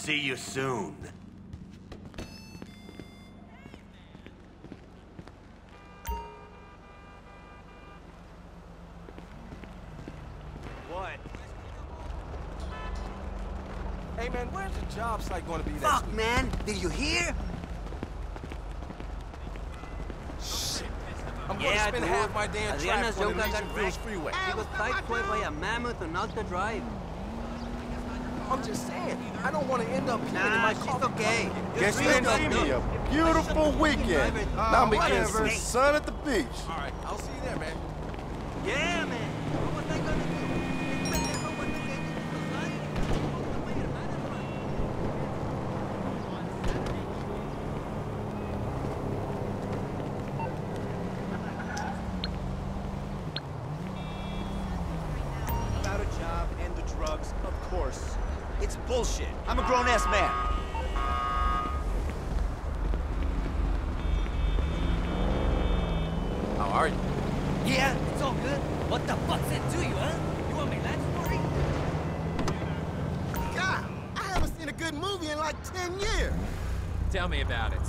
See you soon. What? Hey man, where's the job site gonna be Fuck, week? man. Did you hear? Shit. I'm gonna spend dude. half my damn Adriana's traffic on the got Village wrecked. freeway. She got sideswiped by a mammoth on Alta Drive. I'm just saying, I don't want to end up peeing in Nah, my she's coffee okay. cup. Guess Just you real didn't me. A beautiful weekend. Uh, now I'm getting some sun at the beach. All right, I'll see you there, man. Yeah, man. What was I gonna do? Este pendejo cuando llegue a society. Wait a minute, man. About a job and the drugs, of course. It's bullshit. I'm a grown-ass man. How are you? Yeah, it's all good. What the fuck's it to you, huh? You want me life story? God, I haven't seen a good movie in like 10 years. Tell me about it.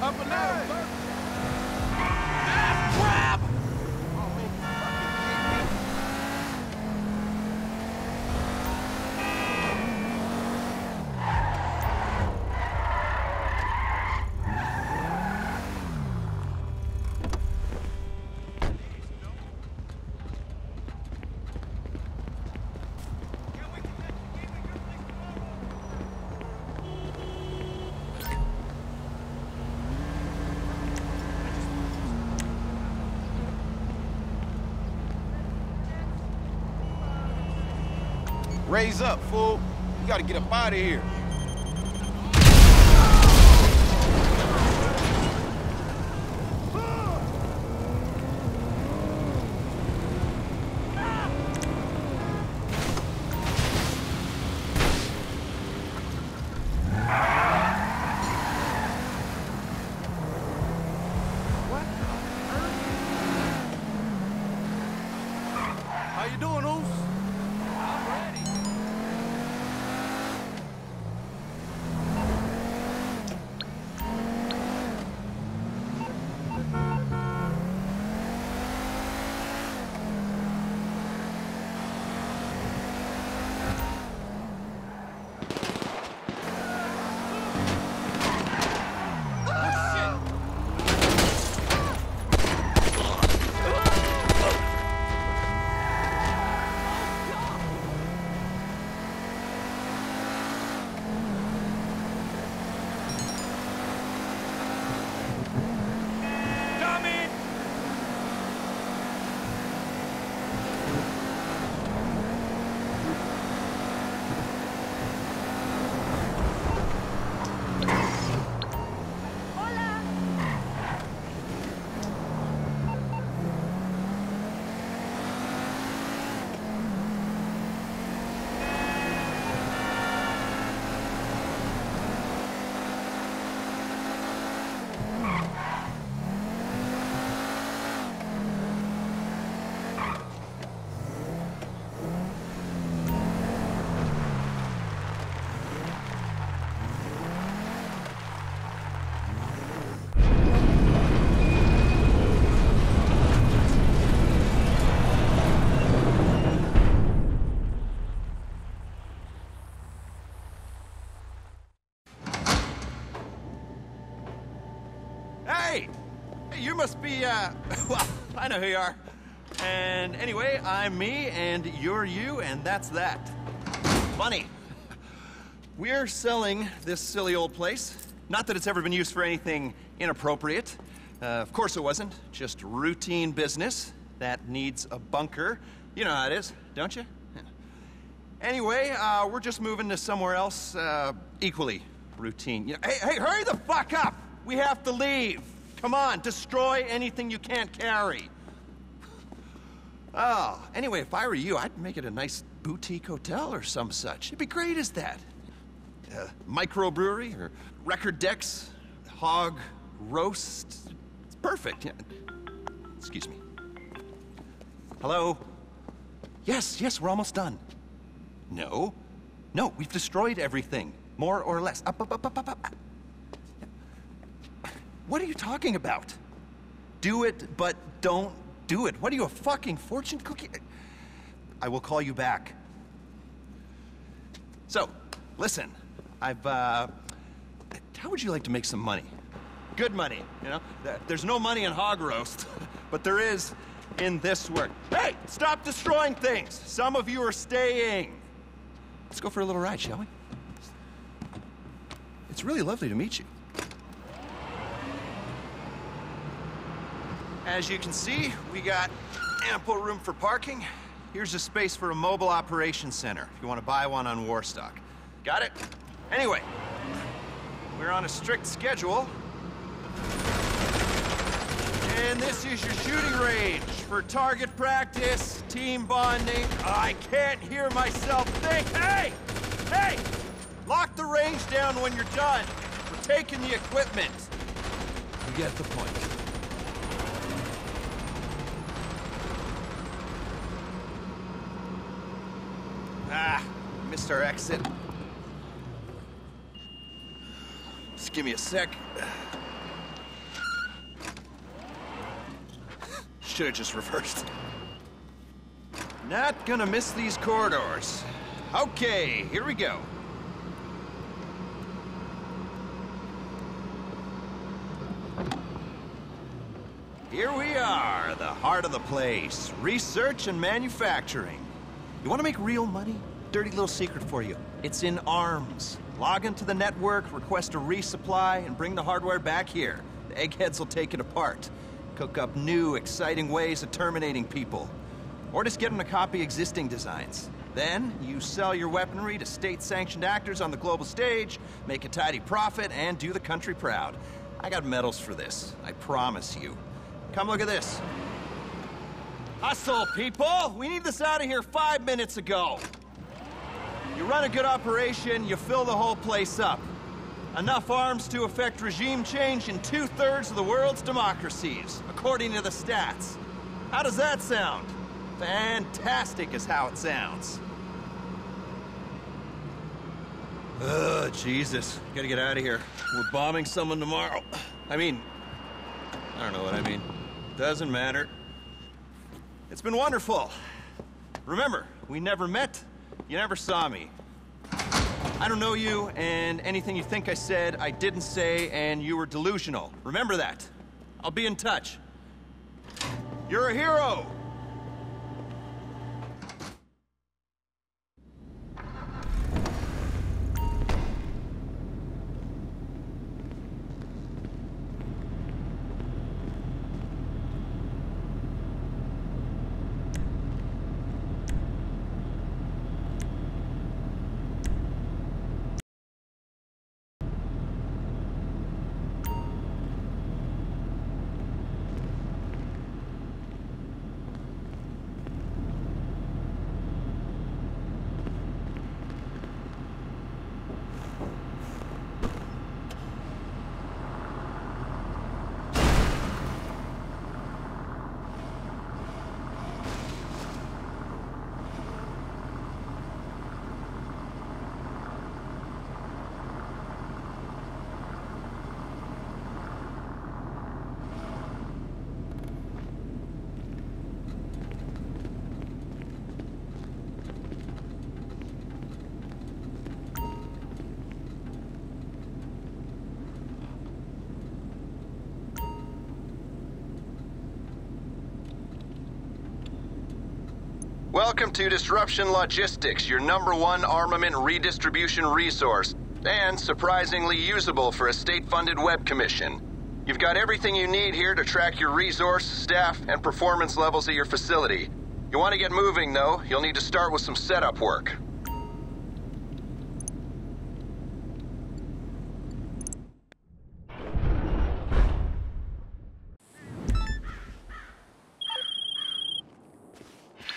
Up and down. Raise up, fool. You gotta get up out of here. Hey, you must be, uh, well, I know who you are. And anyway, I'm me, and you're you, and that's that. Funny. We're selling this silly old place. Not that it's ever been used for anything inappropriate. Uh, of course it wasn't. Just routine business that needs a bunker. You know how it is, don't you? Anyway, uh, we're just moving to somewhere else uh, equally routine. You know, hey, hey, hurry the fuck up! We have to leave. Come on, destroy anything you can't carry. Oh, anyway, if I were you, I'd make it a nice boutique hotel or some such. It'd be great as that. Uh, microbrewery or record decks, hog roast. It's perfect. Yeah. Excuse me. Hello? Yes, yes, we're almost done. No. No, we've destroyed everything. More or less. Up, up, up, up, up, up. What are you talking about? Do it, but don't do it. What are you, a fucking fortune cookie? I will call you back. So, listen, I've, uh, how would you like to make some money? Good money, you know? There's no money in hog roast, but there is in this work. Hey, stop destroying things! Some of you are staying. Let's go for a little ride, shall we? It's really lovely to meet you. As you can see, we got ample room for parking. Here's a space for a mobile operations center if you want to buy one on Warstock. Got it? Anyway, we're on a strict schedule. And this is your shooting range for target practice, team bonding. I can't hear myself think. Hey! Hey! Lock the range down when you're done. We're taking the equipment. You get the point. Ah, missed our exit. Just give me a sec. Should have just reversed. Not gonna miss these corridors. Okay, here we go. Here we are, the heart of the place. Research and manufacturing. You want to make real money? Dirty little secret for you. It's in arms. Log into the network, request a resupply, and bring the hardware back here. The eggheads will take it apart. Cook up new, exciting ways of terminating people. Or just get them to copy existing designs. Then, you sell your weaponry to state-sanctioned actors on the global stage, make a tidy profit, and do the country proud. I got medals for this, I promise you. Come look at this. Hustle, people! We need this out of here five minutes ago. You run a good operation, you fill the whole place up. Enough arms to effect regime change in two-thirds of the world's democracies, according to the stats. How does that sound? Fantastic is how it sounds. Ugh, Jesus. Gotta get out of here. We're bombing someone tomorrow. I mean, I don't know what I mean. Doesn't matter. It's been wonderful. Remember, we never met, you never saw me. I don't know you, and anything you think I said, I didn't say, and you were delusional. Remember that. I'll be in touch. You're a hero! Welcome to Disruption Logistics, your number one armament redistribution resource, and surprisingly usable for a state-funded web commission. You've got everything you need here to track your resource, staff, and performance levels at your facility. You want to get moving, though, you'll need to start with some setup work.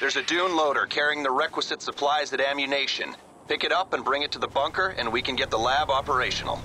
There's a dune loader carrying the requisite supplies and ammunition. Pick it up and bring it to the bunker, and we can get the lab operational.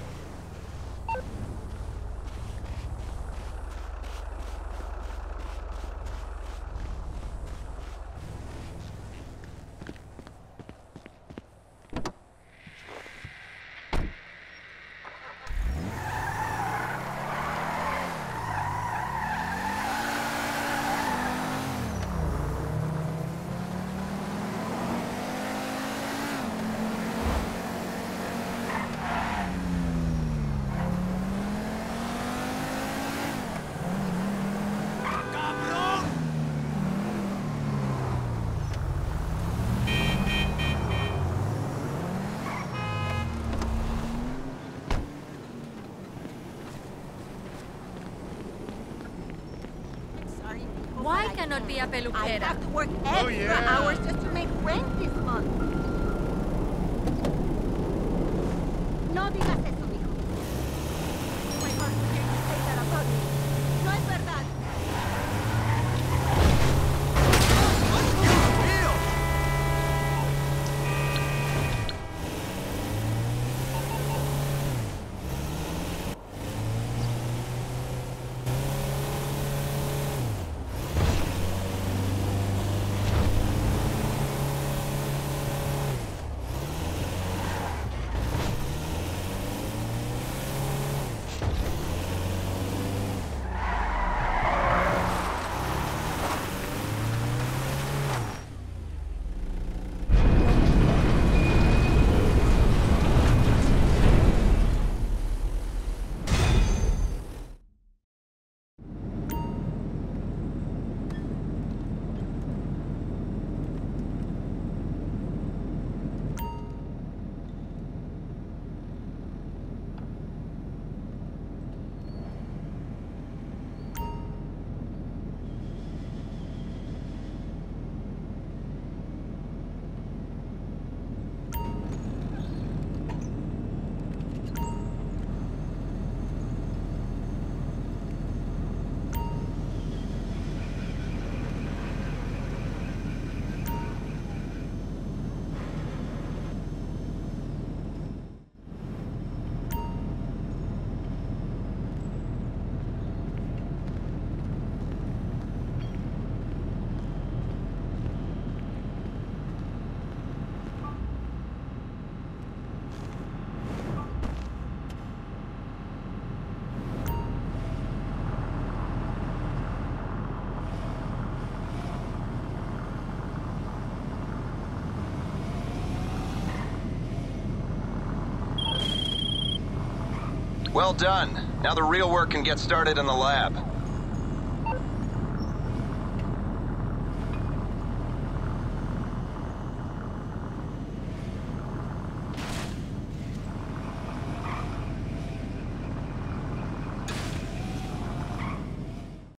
Sorry, people, Why but I cannot be a can't. I have to work oh, extra yeah. hours just to make rent this month. No digas Well done. Now the real work can get started in the lab.